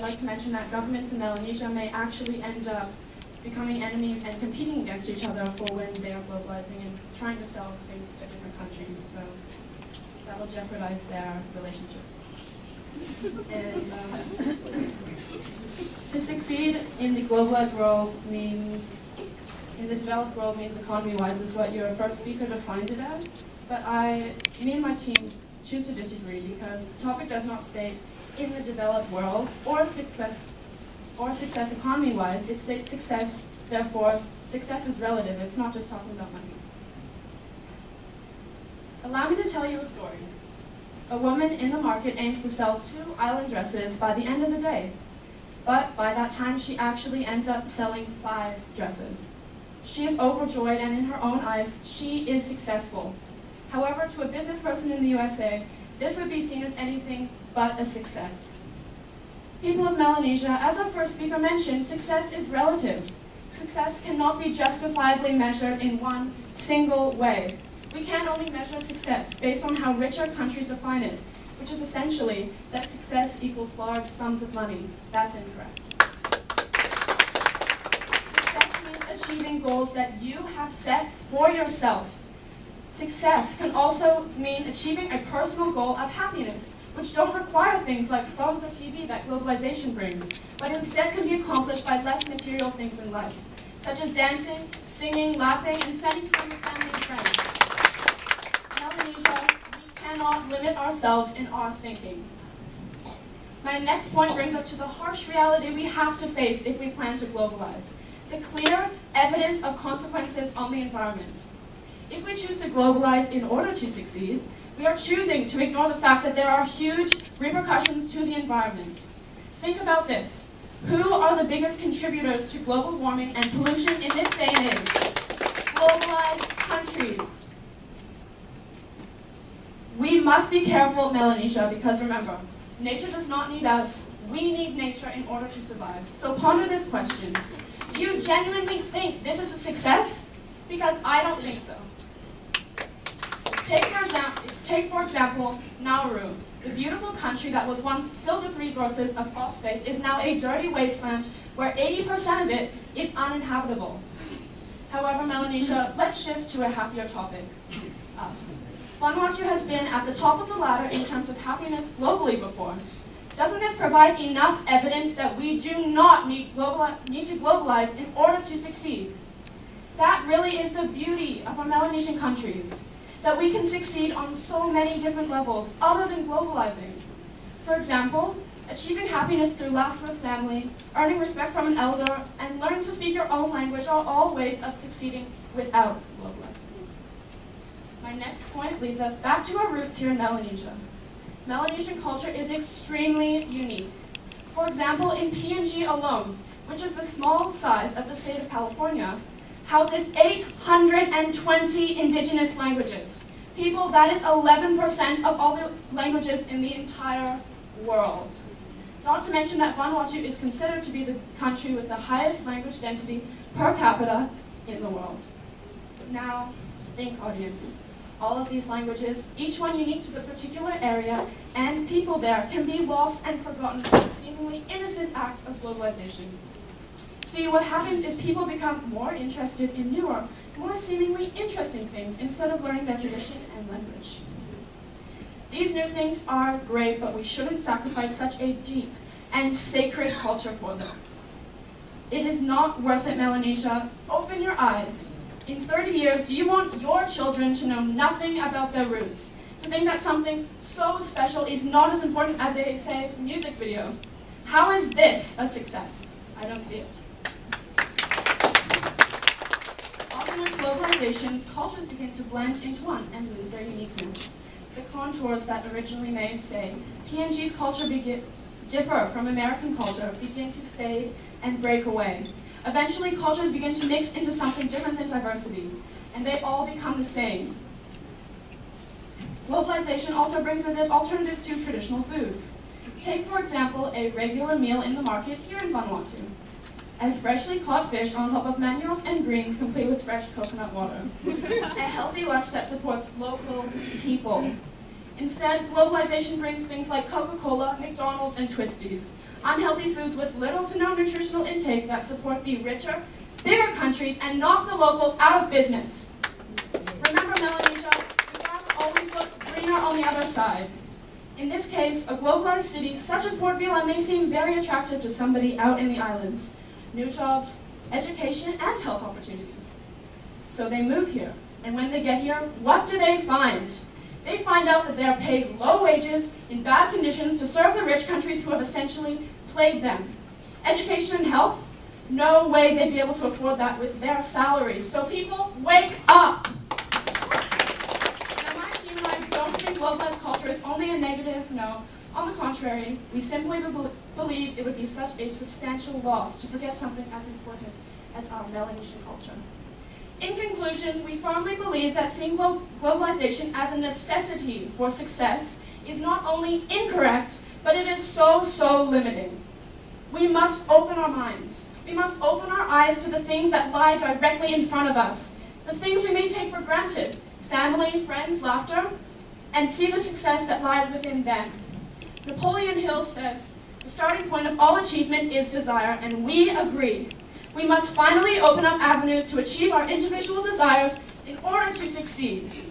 I'd like to mention that governments in Melanesia may actually end up becoming enemies and competing against each other for when they are globalizing and trying to sell things to different countries. So that will jeopardize their relationship. And um, to succeed in the globalized world means, in the developed world means economy-wise is what your first speaker defined it as. But I, me and my team choose to disagree because the topic does not state in the developed world or success or success economy-wise. It states success, therefore success is relative. It's not just talking about money. Allow me to tell you a story. A woman in the market aims to sell two island dresses by the end of the day. But by that time, she actually ends up selling five dresses. She is overjoyed, and in her own eyes, she is successful. However, to a business person in the USA, this would be seen as anything but a success. People of Melanesia, as our first speaker mentioned, success is relative. Success cannot be justifiably measured in one single way. We can only measure success based on how rich our countries define it, which is essentially that success equals large sums of money. That's incorrect. Success means achieving goals that you have set for yourself. Success can also mean achieving a personal goal of happiness, which don't require things like phones or TV that globalization brings, but instead can be accomplished by less material things in life, such as dancing, singing, laughing, and spending time with family and friends In Melanesia, we cannot limit ourselves in our thinking. My next point brings us to the harsh reality we have to face if we plan to globalize. The clear evidence of consequences on the environment. If we choose to globalize in order to succeed, we are choosing to ignore the fact that there are huge repercussions to the environment. Think about this. Who are the biggest contributors to global warming and pollution in this day and age? Globalized countries. We must be careful, Melanesia, because remember, nature does not need us. We need nature in order to survive. So ponder this question. Do you genuinely think this is a success? Because I don't think so. Take for, example, take for example Nauru. The beautiful country that was once filled with resources of phosphate is now a dirty wasteland where 80% of it is uninhabitable. However, Melanesia, let's shift to a happier topic, us. Vanuatu has been at the top of the ladder in terms of happiness globally before. Doesn't this provide enough evidence that we do not need, need to globalize in order to succeed? That really is the beauty of our Melanesian countries, that we can succeed on so many different levels other than globalizing. For example, achieving happiness through laughter with family, earning respect from an elder, and learning to speak your own language are all ways of succeeding without globalizing. My next point leads us back to our roots here in Melanesia. Melanesian culture is extremely unique. For example, in PNG alone, which is the small size of the state of California, houses 820 indigenous languages. People, that is 11% of all the languages in the entire world. Not to mention that Vanuatu is considered to be the country with the highest language density per capita in the world. Now, think audience all of these languages, each one unique to the particular area, and people there can be lost and forgotten by the seemingly innocent act of globalization. See, what happens is people become more interested in newer, more seemingly interesting things instead of learning their tradition and language. These new things are great, but we shouldn't sacrifice such a deep and sacred culture for them. It is not worth it, Melanesia. Open your eyes in 30 years, do you want your children to know nothing about their roots? To think that something so special is not as important as a, say, music video? How is this a success? I don't see it. With globalization, cultures begin to blend into one and lose their uniqueness. The contours that originally made, say, PNG's culture begin, differ from American culture begin to fade and break away. Eventually, cultures begin to mix into something different than diversity, and they all become the same. Globalization also brings with it alternatives to traditional food. Take, for example, a regular meal in the market here in Vanuatu. A freshly caught fish on top of manioc and greens complete with fresh coconut water. a healthy lunch that supports local people. Instead, globalization brings things like Coca-Cola, McDonald's, and Twisties. unhealthy foods with little to no nutritional intake that support the richer, bigger countries and knock the locals out of business. Remember, Melanesia, the grass always looks greener on the other side. In this case, a globalized city such as Port Vila may seem very attractive to somebody out in the islands. New jobs, education, and health opportunities. So they move here, and when they get here, what do they find? They find out that they are paid low wages in bad conditions to serve the rich countries who have essentially plagued them. Education and health? No way they'd be able to afford that with their salaries. So people, wake up! Now my team and I don't think globalized culture is only a negative, no. On the contrary, we simply be- believe it would be such a substantial loss to forget something as important as our Melanesian culture. In conclusion, we firmly believe that seeing globalization as a necessity for success is not only incorrect, but it is so, so limiting. We must open our minds. We must open our eyes to the things that lie directly in front of us, the things we may take for granted, family, friends, laughter, and see the success that lies within them. Napoleon Hill says, the starting point of all achievement is desire, and we agree. We must finally open up avenues to achieve our individual desires in order to succeed.